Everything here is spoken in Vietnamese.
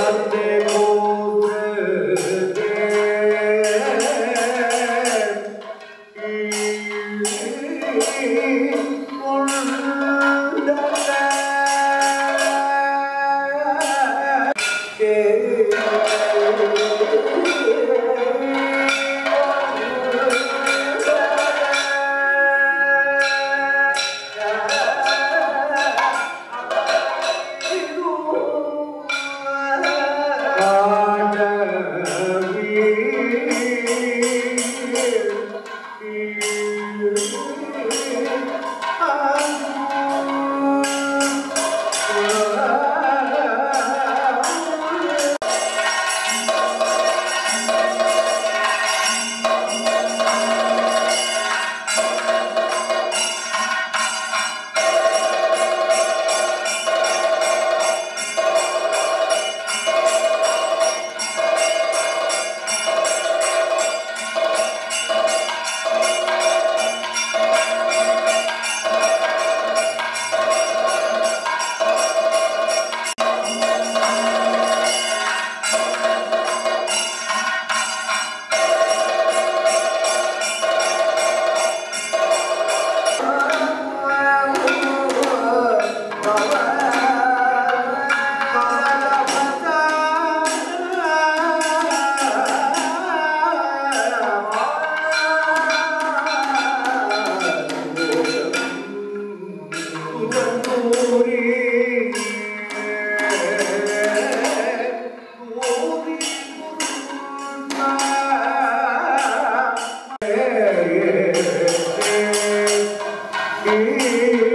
Sunday. ý.